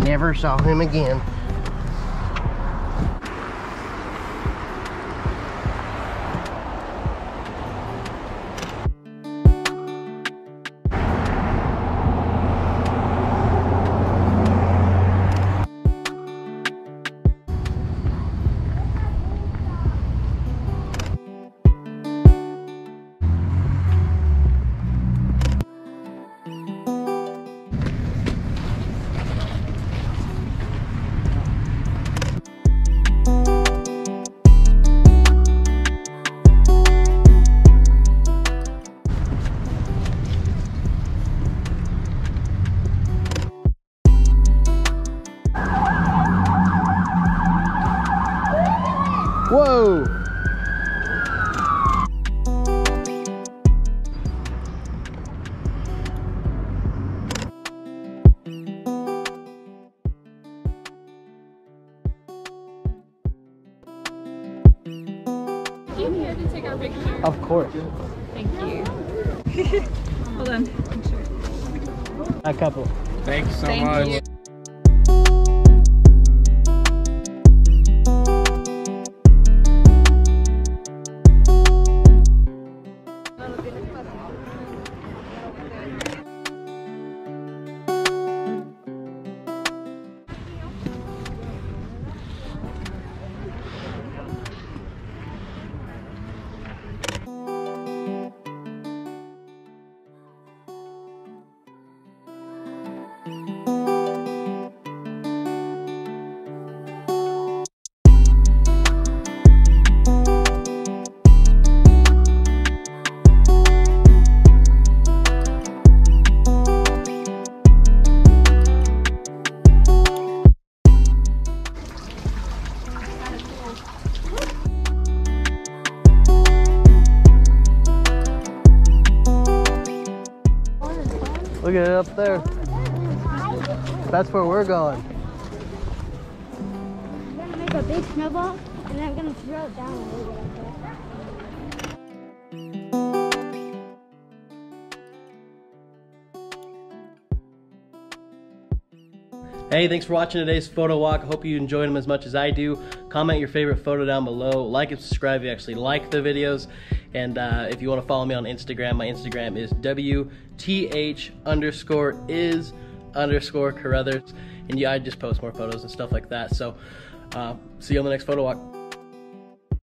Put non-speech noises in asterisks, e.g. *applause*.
never saw him again. Whoa! you here to take our picture? Of course. Thank you. *laughs* Hold on. A couple. Thanks so Thank much. you. Look at it up there. That's where we're going. I'm gonna make a big snowball and then I'm gonna throw it down Hey, thanks for watching today's photo walk. I hope you enjoyed them as much as I do. Comment your favorite photo down below. Like and subscribe if you actually like the videos. And uh, if you want to follow me on Instagram, my Instagram is WTH underscore is underscore Carothers. And yeah, I just post more photos and stuff like that. So uh, see you on the next photo walk.